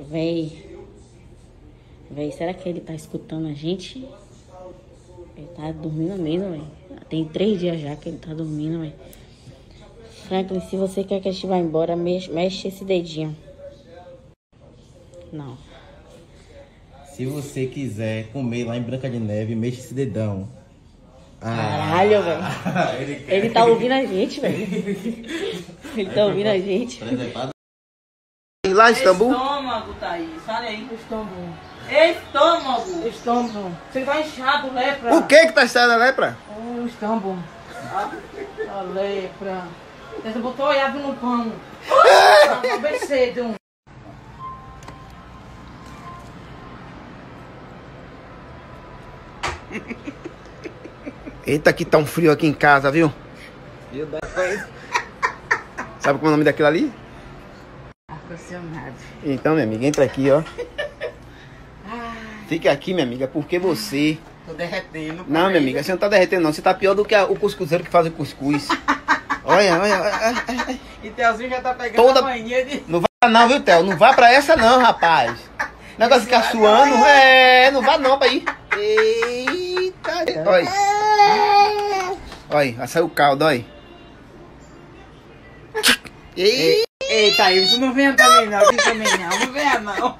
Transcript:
Véi. Véi, será que ele tá escutando a gente? Ele tá dormindo mesmo, véi. Tem três dias já que ele tá dormindo, véi. Franklin, se você quer que a gente vá embora, mexe, mexe esse dedinho. Não. Se você quiser comer lá em Branca de Neve, mexa esse dedão. Caralho, velho. ele quer. Ele tá ouvindo a gente, velho. Ele tá ouvindo a gente. E lá em Istambul? Estômago, Thaís. Olha aí. Estômago. Estômago. Estômago. Você tá inchado, lepra. O que que tá estando a lepra? O estômago. A lepra. Você botou olhado no pão. Ah, bem cedo. Eita, que tá um frio aqui em casa, viu? Sabe como é o nome daquilo ali? Ar-condicionado. Então, minha amiga, entra aqui, ó. Fica aqui, minha amiga, porque você. Tô derretendo. Não, minha amiga, você não tá derretendo, não. Você tá pior do que a- o cuscuzeiro que faz o cuscuz. Olha, olha, olha. E Telzinho já tá pegando Toda- a manhã de... Não vai não, viu, Theo? Não vá pra essa, não, rapaz. Negócio de ficar suando. É, não vá não pra ir. Eita. Olha. Olha, saiu o caldo, olha. Eita. Ei, Thaís, não venha também não. Aqui também não. Não venha não.